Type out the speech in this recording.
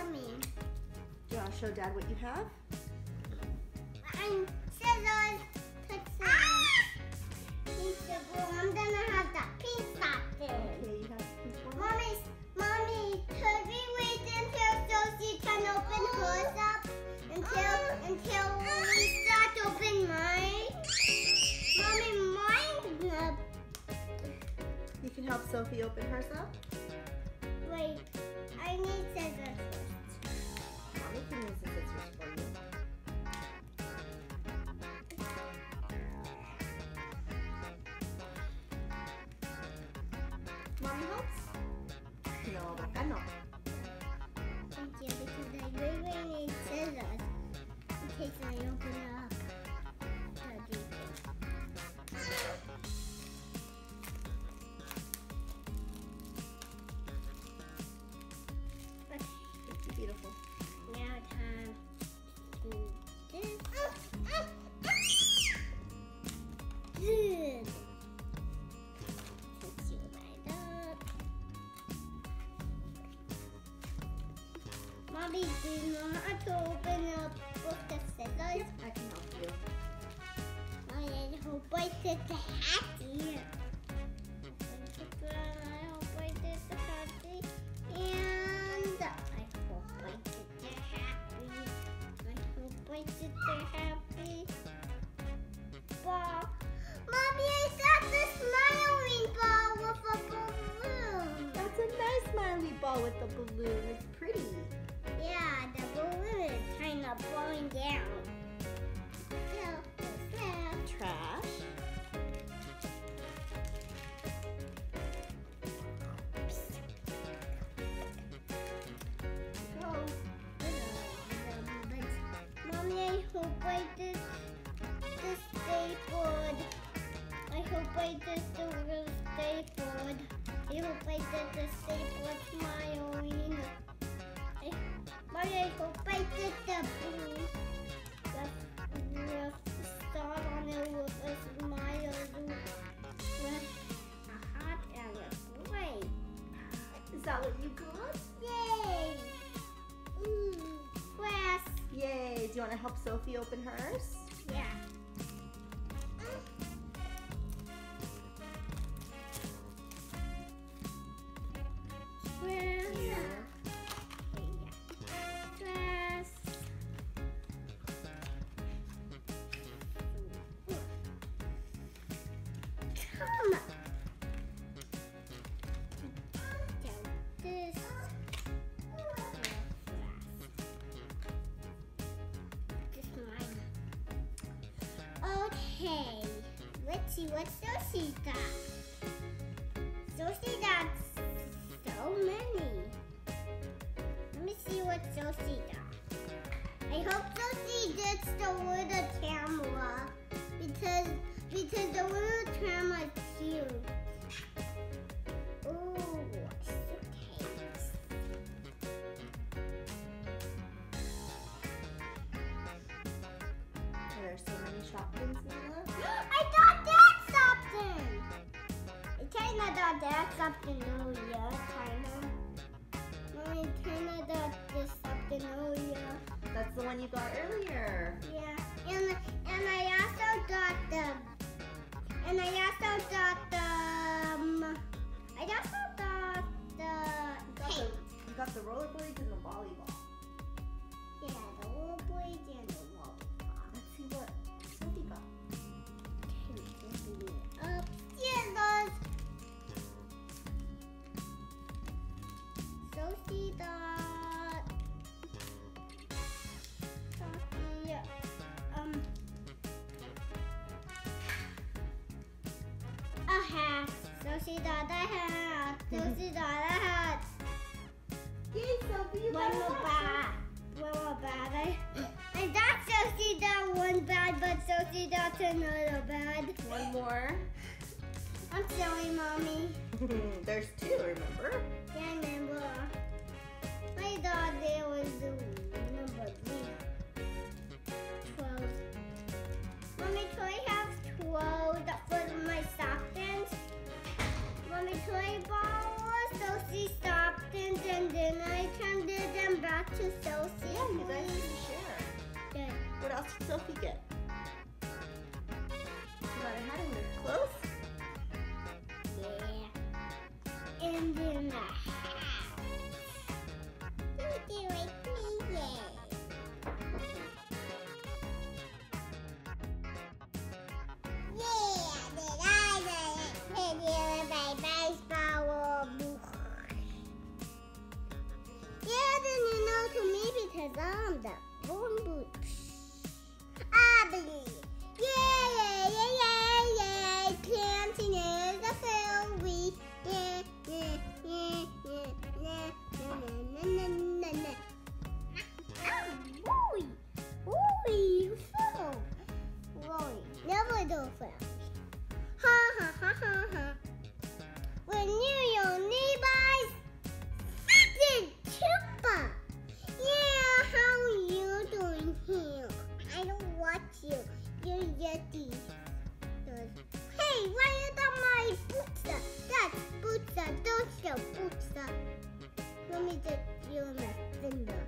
yummy. Do you want to show Dad what you have? I'm scissors to scissors. Pizza. I'm gonna have that pink sauce. Okay, you have this. Mommy, mommy, could we wait until Sophie can open hers up until until we start open mine? Mommy, mine. Uh, You can help Sophie open hers up. wait, I need scissors. No, vaca no. Mommy, do you know how to open up with the scissors? I can help you. I hope I did the happy. I hope I did the happy. And I hope I did the happy. I hope I did the happy. Ball. Mommy, I got the smiling ball with a balloon. That's a nice smiley ball with the balloon. It's pretty. Kind of blowing down. Trash. Mommy, I hope I did the stapled. I hope I the real. I hope I the. I, What you got? Yay! Hmm. Ooh, grass. Yay. Do you want to help Sophie open hers? Yeah. Come on. Okay, let's see what Sophie got. Sophie got so many. Let me see what Sophie got. I hope Sophie gets the little camera because because the little camera is cute. Oh, there's so many Shopkins, Mila. Thought that's kinda. I kinda thought there's something earlier. That's the one you got Sophie dot a hat. Sophie dot a hat. Yay, Sophie, you One more bad. One more bad. I, and that's Sophie dot one bad, but Sophie dot another bad. One more. I'm sorry, mommy. There's two, remember? Yeah, I remember. else did Sophie get? But I had her clothes. Yeah. And then I me to feel my finger.